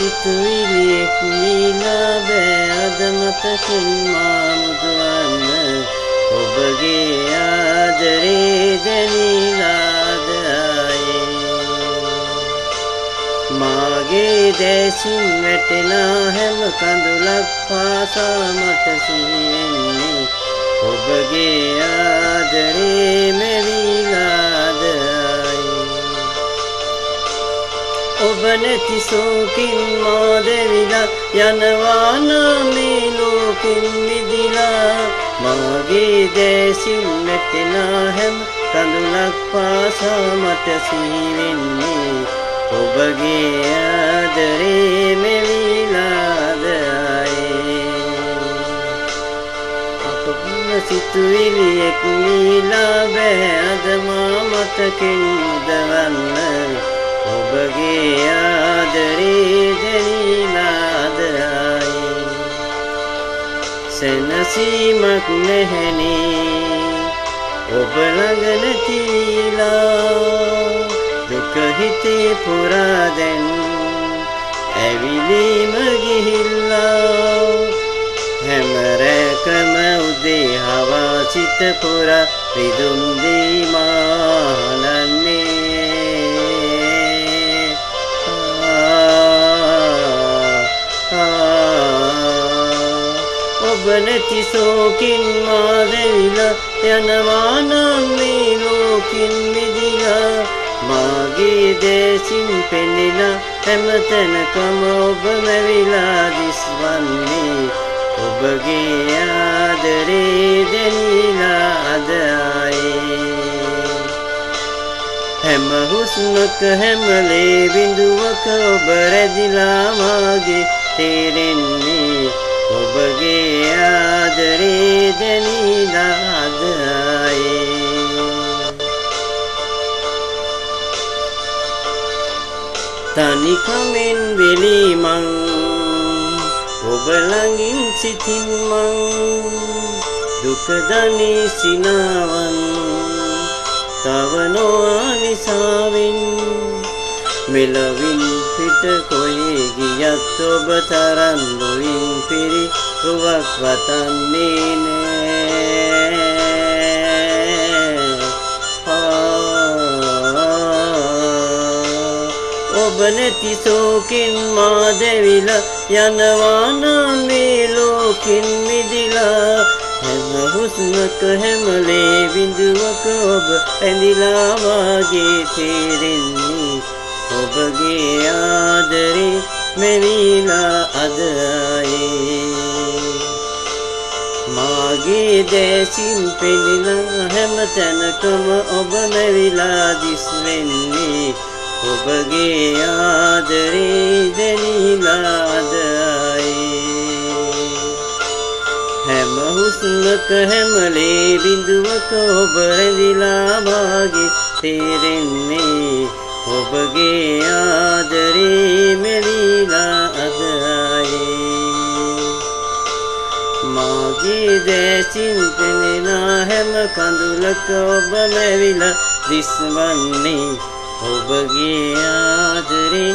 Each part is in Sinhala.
සිතුවිලියෙක් මීලා බෑ අද මතකින් මාමුදුවන්න ඔබගේ ආදරේ දැනිලාද මාගේ දැසින් වැටෙන හැම කඳුලක් පාසා මට සිහිවෙන්නේ ඔබගේ ආදරේ මෙවිලාද නැති සෝකින් මා දෙවිලා යනවා මේ ලෝකෙන් මිදිලා. මාගේ දැසින් නැටෙන හැම කඳුලක් පාසා මට සීවෙන්නේ ඔබගේ ආදරේ මෙවිලාද අපගුණ සිතුවිලියෙක් මීලා බෑ. අද මා මතකෙන් දවන්න ඔබගේ සැනසීමක් නැහැනේ. ඔබ ළඟ නැතිලා දුක හිතේ පුරා දැන් ඇවිලීම ගිහිල්ලා. හැමරැකම උදේ හවා සිත පුරා රිදුම් දීමානන්නේ නැති සෝකින් මාදැවිලා යනවා නම් මේ ලෝකින් මිදිලා. මාගේ දේශින් පෙන්නිලා හැමතැනකම ඔබ මැවිලා දිස්වන්නේ ඔබගේ ආදරේ දැනිලා අද ආයේ. හැම හුස්මක හැමලේ බිඳුවක ඔබ රැදිලා මාගේ තේරෙන්නේ ආදරේ දැනිලා අද ආයේ තනිකමෙන් වෙලීමං ඔබ ළඟින් සිටින්මං දුකදනී සිනාවන් තව නොවා නිසාවෙන් මෙලවින් පිට කොහේ ගියත් ඔබ තරම් ලොවින් පිරි රුවක් වතන්නේ නෑ නැති සෝකින් මා දැවිලා යනවා නම් මේ ලෝකින් මිදිලා. හැම හුස්මක හැමලේ බිඳුවක ඔබ ඇඳිලා වාගේ තේරෙන්නේ. ඔබගේ ආදරේ මෙවිලා අද ආයේ. මාගේ දැසින් පෙනෙන හැම තැනකම ඔබ මැවිලා දිස් වෙන්නේ. ඔබගේ ආදරේ දැනිලා අද ආයේ හැම හුස්මක හැමලේ බිඳුවක ඔබ රැඳිලා මාගේ තේරෙන්නේ ඔබගේ ආදරේ මෙවිලා අද ආයේ මාගේ දැසින් පෙනෙන හැම කඳුලක ඔබ මැවිලා දිස්වන්නේ हो बगिया रे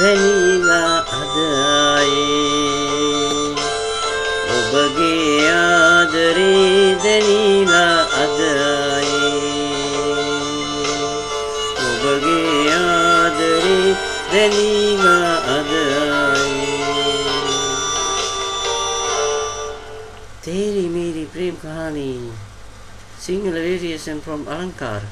रहीला अदाए हो बगिया रे दलीला अदाए हो बगिया रे दलीला अदाए तेरी मेरी प्रेम कहानी सिंगल variation फ्रॉम अलंकार